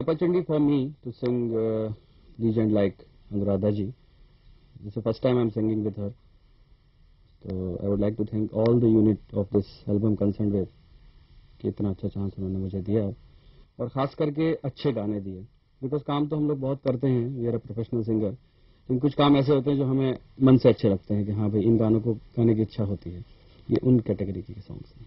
opportunity for me to sing uh, legend like Anuradha ji. It's the first time I'm singing with her. So I would like to thank all the unit of this album concerned with कि इतना अच्छा chance उन्होंने मुझे दिया और खास करके अच्छे गाने दिए बिकॉज़ काम तो हम लोग बहुत करते हैं we are a professional singer लेकिन कुछ काम ऐसे होते हैं जो हमें मन से अच्छे लगते हैं कि हाँ भाई इन गानों को गाने की इच्छा होती है ये उन कैटेगरी के सॉन्ग्स हैं